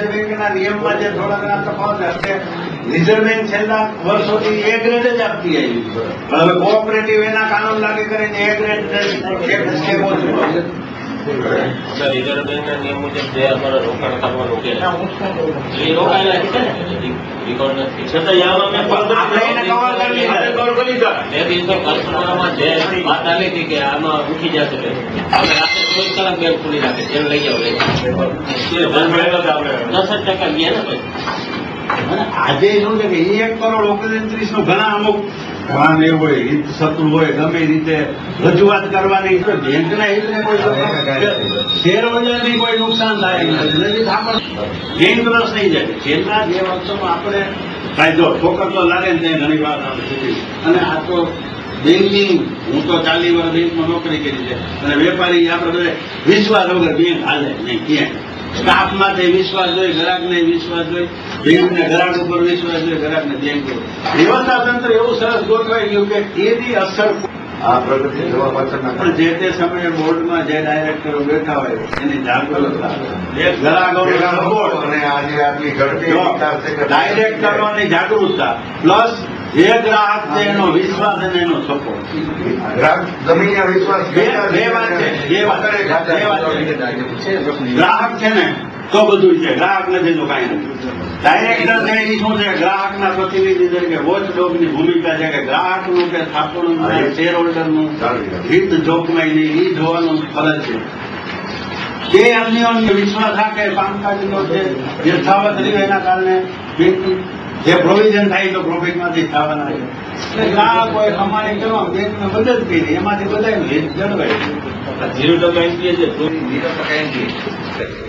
Reserve બેંકના નિયમમાં જે થોડા ઘણા તફાવત હશે. રિઝર્વ બેંક છેલ્લા વર્ષોથી એ ગ્રેડ જ આપતી આવી પણ હવે કોઓપરેટિવ એના કાનૂન લાગે કરીને એ ગ્રેડ રિઝર્વ બેંકના નિયમ મુજબ જે અમારા રોકાણ કરવાનું કે એ રોકાયેલા છે ને? રેકોર્ડ નથી. છતાં મેં કરી કલ્પનામાં જે વાત આવી હતી કે આમાં ઉઠી જશે. બેન. અમે રાત્રે ચોવીસ ખુલી રાખે જેમ લઈ જાવ લઈ દસ જ ટકા ગયા ને પછી. આજે શું છે કે એક કરોડ ઓગણત્રીસનું ઘણા અમુક વાન એ હોય હિત શત્રુ હોય ગમે રીતે રજૂઆત કરવાની. તો બેંકના હિતને કોઈ શેર બજારની કોઈ નુકસાન થાય? નહીં નથી થાપણ બેંક રસ નહીં જાય. છેલ્લા જે વર્ષોમાં આપણે કાયદો ઠોકર તો લાગે ને ઘણી વાર આપણે અને આ તો બેંકિંગ હું તો ચાલી વર્ષ બેંકમાં નોકરી કરી છે અને વેપારી આપણે વિશ્વાસ વગર બેંક હાલે નહીં ક્યાંય. સ્ટાફ માટે વિશ્વાસ હોય ગ્રાહકને વિશ્વાસ હોય બેંકને ગ્રાહક ઉપર વિશ્વાસ હોય ગ્રાહકને બેંક વ્યવસ્થા તંત્ર એવું સરસ ગોઠવાઈ ગયું કે એની અસર આ પ્રગતિ જોવા પાછળના પણ જે તે સમયે બોર્ડમાં જે ડાયરેક્ટરો બેઠા હોય એની જાગૃતતા. એક ગ્રાહકોનો સપોર્ટ. અને આજે આટલી ઝડપી ડાયરેક્ટરોની જાગૃતતા પ્લસ જે ગ્રાહક છે એનો વિશ્વાસ અને એનો સપોર્ટ ત્યાં વિશ્વાસ બે બે વાત છે. બે વાત બે વાત છે. ગ્રાહક છે ને તો બધું છે. ગ્રાહક નથી તો કાંઈ નથી. ડાયરેક્ટર છે એ શું છે? ગ્રાહકના પ્રતિનિધિ તરીકે વોચડોગની ભૂમિકા છે કે ગ્રાહકનું કે ઠાકોરનું શેર હોલ્ડરનું હિત જોખમાય નહીં એ જોવાનું ફરજ છે. જે અન્યોન્ય વિશ્વાસ રાખે કામકાજનો જે યથાવત રહ્યું એના કારણે બેંકની જે પ્રોવિઝન થાય તો પ્રોફિટમાંથી થવાના છે. એટલે કોઈ કમાણી કરવા બેંકને મદદ કરી. એમાંથી બધા જળવાય ઝીરો ટકા એનપીએ છે નિરપેક્ષ